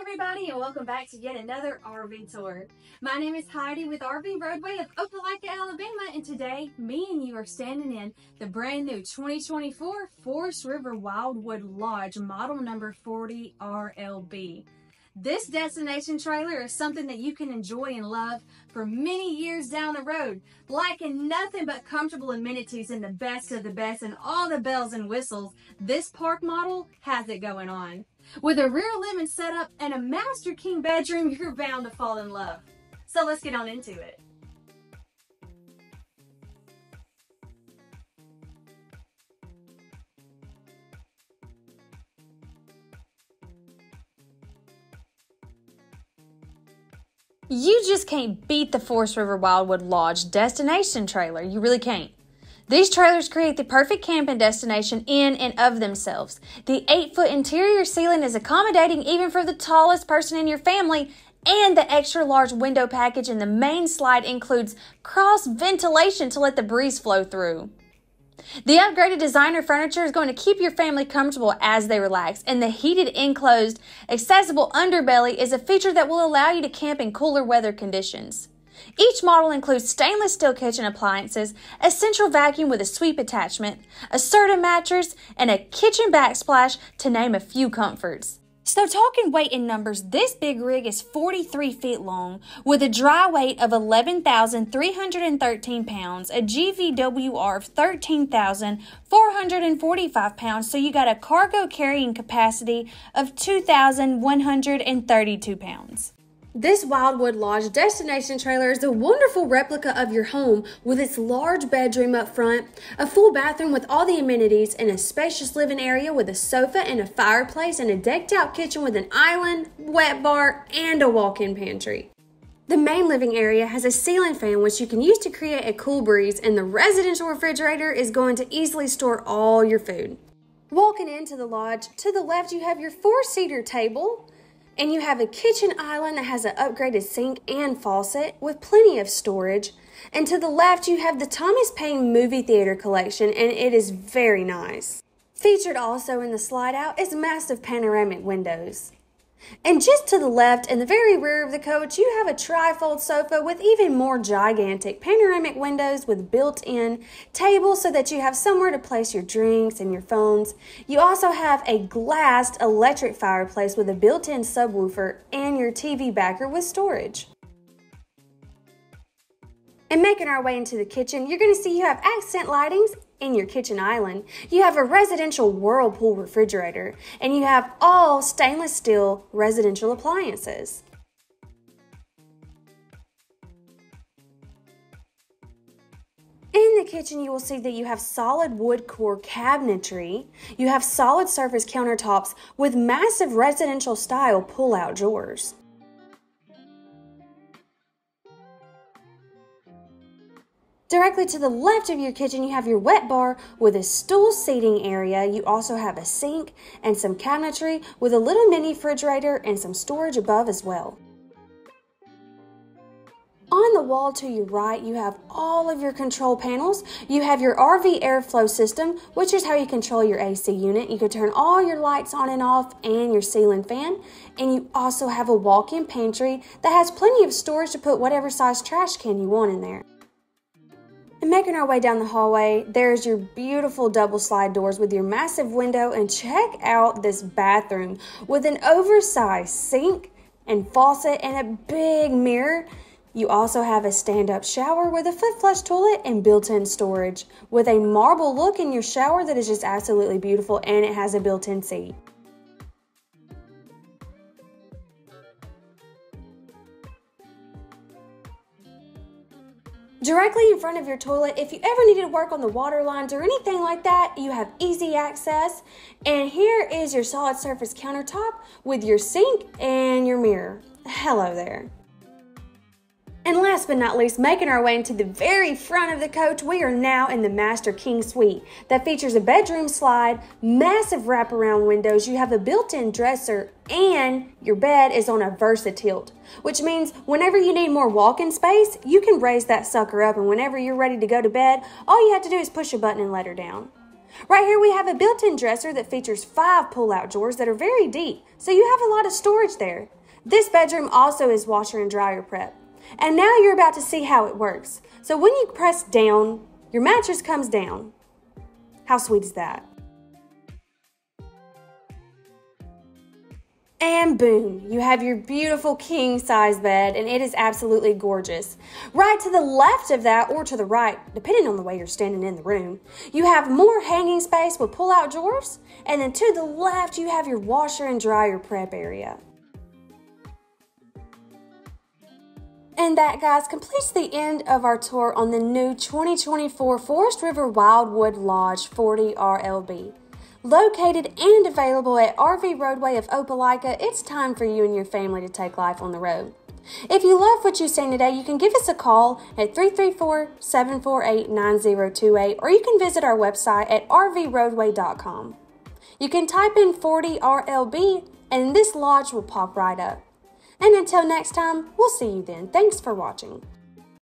everybody, and welcome back to yet another RV tour. My name is Heidi with RV Roadway of Opelika, Alabama, and today, me and you are standing in the brand new 2024 Forest River Wildwood Lodge model number 40 RLB. This destination trailer is something that you can enjoy and love for many years down the road, lacking nothing but comfortable amenities and the best of the best and all the bells and whistles. This park model has it going on. With a rear lemon setup and a master king bedroom, you're bound to fall in love. So let's get on into it. You just can't beat the Forest River Wildwood Lodge destination trailer. You really can't. These trailers create the perfect camping destination in and of themselves. The 8 foot interior ceiling is accommodating even for the tallest person in your family, and the extra large window package in the main slide includes cross ventilation to let the breeze flow through. The upgraded designer furniture is going to keep your family comfortable as they relax, and the heated, enclosed, accessible underbelly is a feature that will allow you to camp in cooler weather conditions. Each model includes stainless steel kitchen appliances, a central vacuum with a sweep attachment, a Serta mattress, and a kitchen backsplash to name a few comforts. So, talking weight in numbers, this big rig is 43 feet long with a dry weight of 11,313 pounds, a GVWR of 13,445 pounds. So, you got a cargo carrying capacity of 2,132 pounds. This Wildwood Lodge destination trailer is a wonderful replica of your home with its large bedroom up front, a full bathroom with all the amenities, and a spacious living area with a sofa and a fireplace, and a decked out kitchen with an island, wet bar, and a walk in pantry. The main living area has a ceiling fan which you can use to create a cool breeze, and the residential refrigerator is going to easily store all your food. Walking into the lodge, to the left you have your four seater table and you have a kitchen island that has an upgraded sink and faucet with plenty of storage. And to the left, you have the Thomas Payne movie theater collection, and it is very nice. Featured also in the slide out is massive panoramic windows. And just to the left, in the very rear of the coach, you have a trifold sofa with even more gigantic panoramic windows with built in tables so that you have somewhere to place your drinks and your phones. You also have a glassed electric fireplace with a built in subwoofer and your TV backer with storage. And making our way into the kitchen, you're going to see you have accent lightings in your kitchen island. You have a residential Whirlpool refrigerator, and you have all stainless steel residential appliances. In the kitchen, you will see that you have solid wood core cabinetry. You have solid surface countertops with massive residential style pull out drawers. Directly to the left of your kitchen, you have your wet bar with a stool seating area. You also have a sink and some cabinetry with a little mini refrigerator and some storage above as well. On the wall to your right, you have all of your control panels. You have your RV airflow system, which is how you control your AC unit. You can turn all your lights on and off and your ceiling fan. And you also have a walk-in pantry that has plenty of storage to put whatever size trash can you want in there. And making our way down the hallway, there's your beautiful double slide doors with your massive window. And check out this bathroom with an oversized sink and faucet and a big mirror. You also have a stand up shower with a foot flush toilet and built in storage with a marble look in your shower that is just absolutely beautiful and it has a built in seat. Directly in front of your toilet, if you ever needed to work on the water lines or anything like that, you have easy access. And here is your solid surface countertop with your sink and your mirror. Hello there. And last but not least, making our way into the very front of the coach, we are now in the Master King Suite that features a bedroom slide, massive wraparound windows, you have a built in dresser, and your bed is on a Versa tilt, which means whenever you need more walk in space, you can raise that sucker up, and whenever you're ready to go to bed, all you have to do is push a button and let her down. Right here we have a built-in dresser that features five pull-out drawers that are very deep, so you have a lot of storage there. This bedroom also is washer and dryer prep. And now you're about to see how it works. So when you press down, your mattress comes down. How sweet is that? And boom, you have your beautiful king size bed, and it is absolutely gorgeous. Right to the left of that, or to the right, depending on the way you're standing in the room, you have more hanging space with pull out drawers, and then to the left, you have your washer and dryer prep area. And that, guys, completes the end of our tour on the new 2024 Forest River Wildwood Lodge 40 RLB. Located and available at RV Roadway of Opelika, it's time for you and your family to take life on the road. If you love what you've seen today, you can give us a call at 334 748 9028 or you can visit our website at rvroadway.com. You can type in 40RLB and this lodge will pop right up. And until next time, we'll see you then. Thanks for watching.